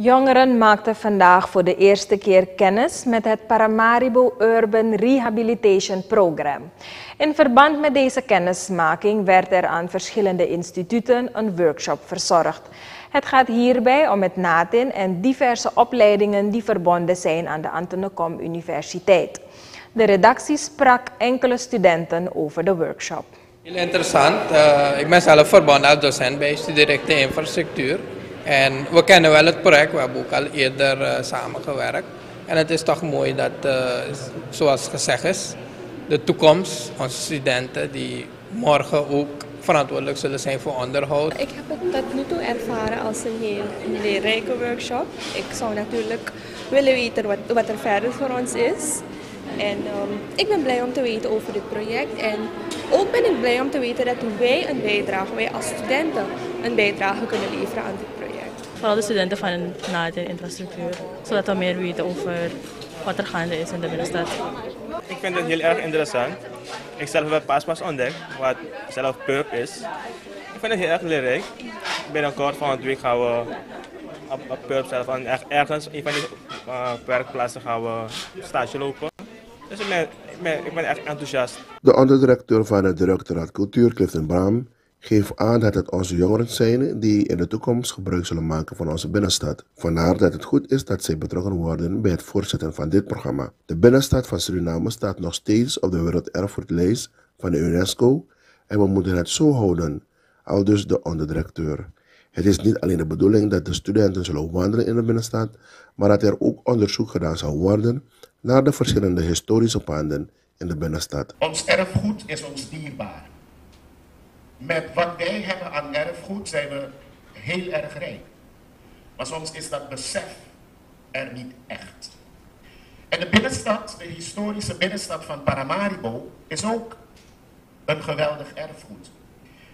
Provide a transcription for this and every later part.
Jongeren maakten vandaag voor de eerste keer kennis met het Paramaribo Urban Rehabilitation Program. In verband met deze kennismaking werd er aan verschillende instituten een workshop verzorgd. Het gaat hierbij om het NATIN en diverse opleidingen die verbonden zijn aan de Antonecom Universiteit. De redactie sprak enkele studenten over de workshop. Heel interessant. Uh, ik ben zelf verbonden als docent bij Studiedirecte Infrastructuur. En we kennen wel het project, we hebben ook al eerder uh, samengewerkt. En het is toch mooi dat, uh, zoals gezegd is, de toekomst, onze studenten die morgen ook verantwoordelijk zullen zijn voor onderhoud. Ik heb het tot nu toe ervaren als een heel leerrijke workshop. Ik zou natuurlijk willen weten wat, wat er verder voor ons is. En um, ik ben blij om te weten over dit project. En ook ben ik blij om te weten dat wij een bijdrage, wij als studenten, een bijdrage kunnen leveren aan dit project. Vooral de studenten van na de infrastructuur, zodat we meer weten over wat er gaande is in de binnenstad. Ik vind het heel erg interessant. Ik zelf heb pas pas ontdekt wat zelf PURP is. Ik vind het heel erg leerrijk. Binnenkort van het week gaan we op, op PURP zelf ergens, een van die uh, werkplaatsen gaan we stage lopen. Dus ik ben, ik ben, ik ben echt enthousiast. De onderdirecteur van het directoraat Cultuur, Clifton Bram, geeft aan dat het onze jongeren zijn die in de toekomst gebruik zullen maken van onze binnenstad. Vandaar dat het goed is dat zij betrokken worden bij het voortzetten van dit programma. De binnenstad van Suriname staat nog steeds op de werelderfgoedlijst van de UNESCO en we moeten het zo houden, al dus de onderdirecteur. Het is niet alleen de bedoeling dat de studenten zullen wandelen in de binnenstad, maar dat er ook onderzoek gedaan zal worden naar de verschillende historische panden in de binnenstad. Ons erfgoed is ons dierbaar. Met wat wij hebben aan erfgoed zijn we heel erg rijk. Maar soms is dat besef er niet echt. En de binnenstad, de historische binnenstad van Paramaribo, is ook een geweldig erfgoed.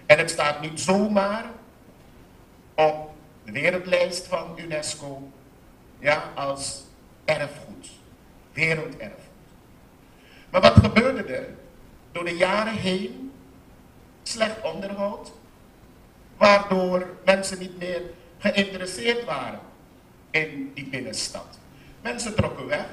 En het staat niet zomaar op de wereldlijst van UNESCO ja, als erfgoed, werelderfgoed. Maar wat gebeurde er? Door de jaren heen slecht onderhoud, waardoor mensen niet meer geïnteresseerd waren in die binnenstad. Mensen trokken weg.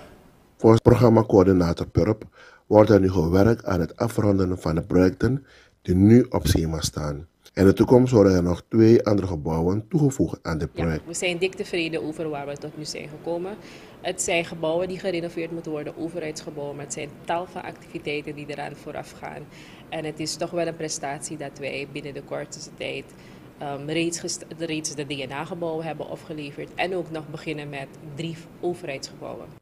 Volgens programmacoördinator PURP wordt er nu gewerkt aan het afronden van de projecten die nu op schema staan. In de toekomst worden er nog twee andere gebouwen toegevoegd aan dit project. Ja, we zijn dik tevreden over waar we tot nu zijn gekomen. Het zijn gebouwen die gerenoveerd moeten worden, overheidsgebouwen, maar het zijn tal van activiteiten die eraan vooraf gaan. En het is toch wel een prestatie dat wij binnen de kortste tijd um, reeds, reeds de DNA-gebouwen hebben opgeleverd en ook nog beginnen met drie overheidsgebouwen.